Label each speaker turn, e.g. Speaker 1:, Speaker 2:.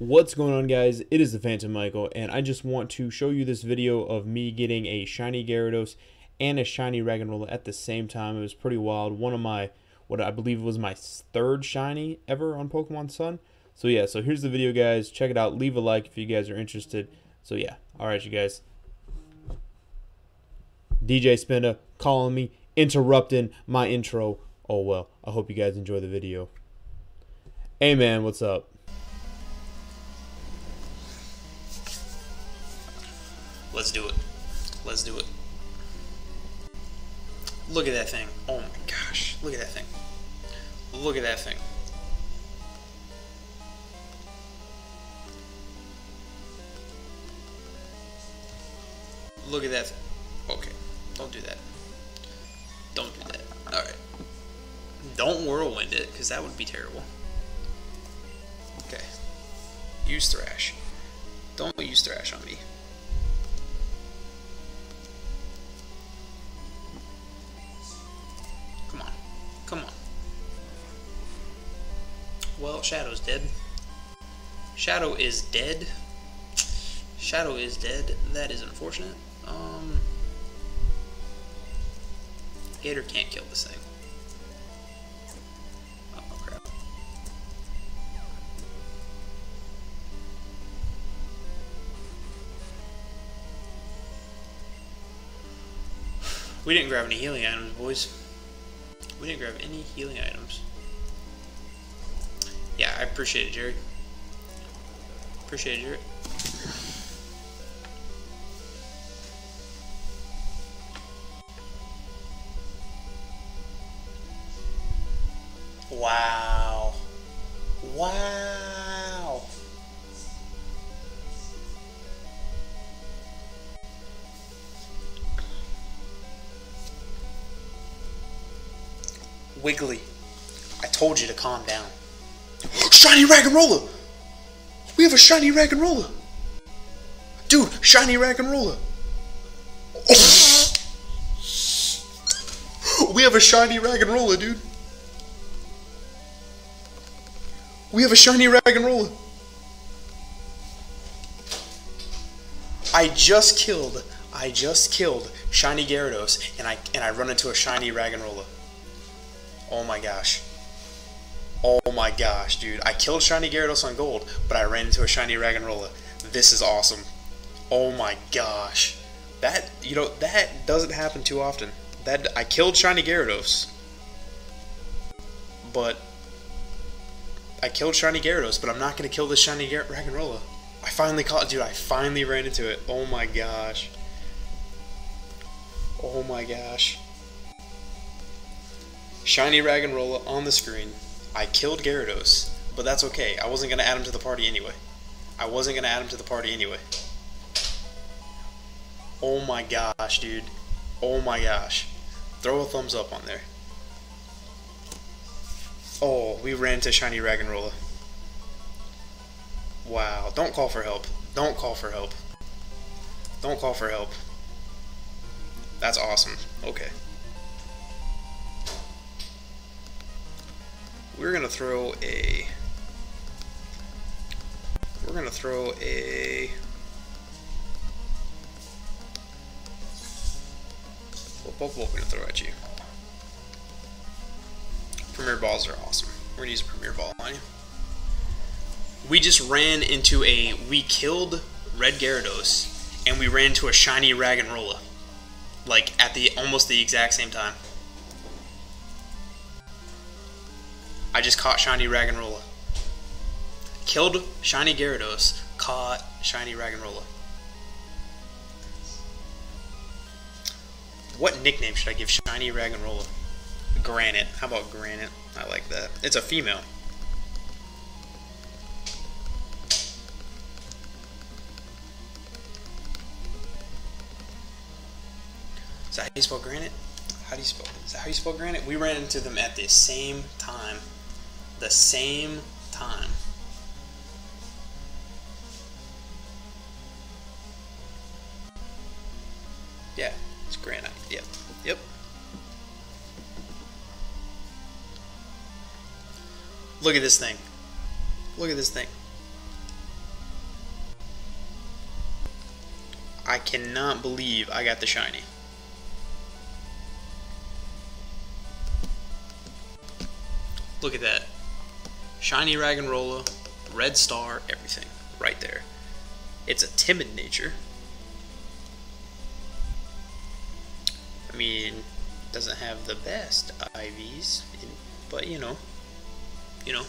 Speaker 1: What's going on guys? It is the Phantom Michael and I just want to show you this video of me getting a shiny Gyarados and a shiny Roggenrola at the same time. It was pretty wild. One of my, what I believe was my third shiny ever on Pokemon Sun. So yeah, so here's the video guys. Check it out. Leave a like if you guys are interested. So yeah, alright you guys. DJ Spinda calling me, interrupting my intro. Oh well, I hope you guys enjoy the video. Hey man, what's up?
Speaker 2: Let's do it. Let's do it. Look at that thing. Oh my gosh. Look at that thing. Look at that thing. Look at that. Okay. Don't do that. Don't do that. Alright. Don't whirlwind it, because that would be terrible. Okay. Use Thrash. Don't use Thrash on me. Well, Shadow's dead. Shadow is dead. Shadow is dead. That is unfortunate. Um, Gator can't kill this thing. Oh, crap. We didn't grab any healing items, boys. We didn't grab any healing items. Yeah, I appreciate it, Jared. Appreciate it, Jared. Wow. Wow. Wiggly, I told you to calm down. Shiny Roggenrola! We have a shiny Roggenrola! Dude, shiny Roggenrola! Oh. we have a shiny Roggenrola, dude! We have a shiny Roggenrola! I just killed, I just killed shiny Gyarados, and I and I run into a shiny Roggenrola. Oh my gosh. Oh my gosh, dude. I killed Shiny Gyarados on Gold, but I ran into a Shiny Roggenrola. This is awesome. Oh my gosh. That, you know, that doesn't happen too often. That I killed Shiny Gyarados. But I killed Shiny Gyarados, but I'm not going to kill this Shiny Roggenrola. I finally caught, dude, I finally ran into it. Oh my gosh. Oh my gosh. Shiny Roggenrola on the screen. I killed Gyarados, but that's okay. I wasn't going to add him to the party anyway. I wasn't going to add him to the party anyway. Oh my gosh, dude. Oh my gosh. Throw a thumbs up on there. Oh, we ran to Shiny Roggenrola. Wow. Don't call for help. Don't call for help. Don't call for help. That's awesome. Okay. We're gonna throw a we're gonna throw a what Pokeball we gonna throw at you? Premier balls are awesome. We're gonna use a Premier ball on you. We just ran into a we killed Red Gyarados and we ran into a shiny Roggenrola. Like at the almost the exact same time. I just caught Shiny Roggenrola. Killed Shiny Gyarados, caught Shiny Roggenrola. What nickname should I give Shiny Roggenrola? Granite. How about Granite? I like that. It's a female. Is that how you spell granite? How do you spell? Is that how you spell granite? We ran into them at the same time the same time. Yeah, it's granite. Yep. Yep. Look at this thing. Look at this thing. I cannot believe I got the shiny. Look at that. Shiny Roggenrola, red star, everything. Right there. It's a timid nature. I mean, doesn't have the best IVs, but you know, you know,